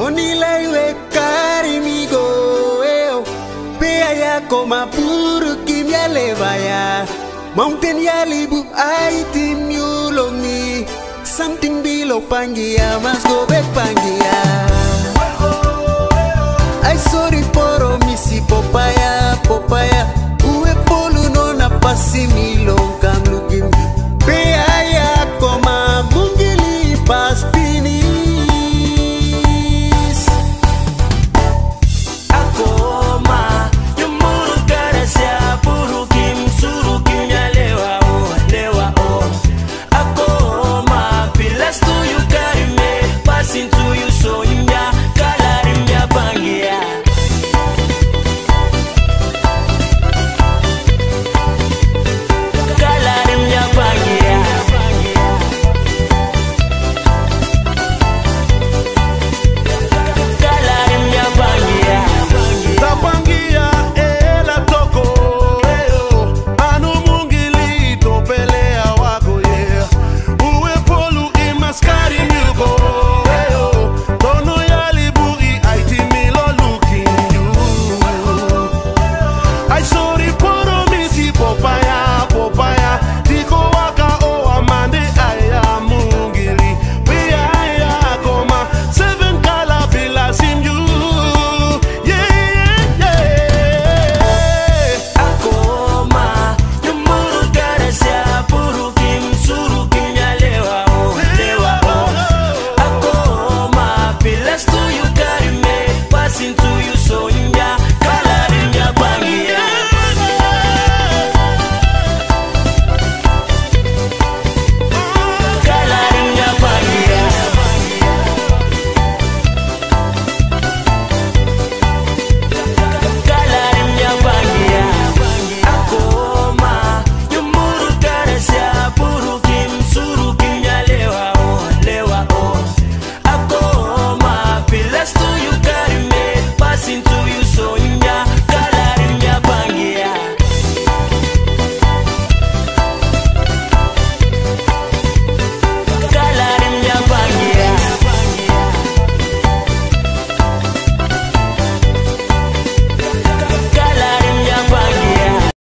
Onilaiwe karimigo eo Pea ya koma puru kim ya levaya Mountain ya libu aitim yulongi Something below pangia mas go back pangia Sorry, poro me, si popa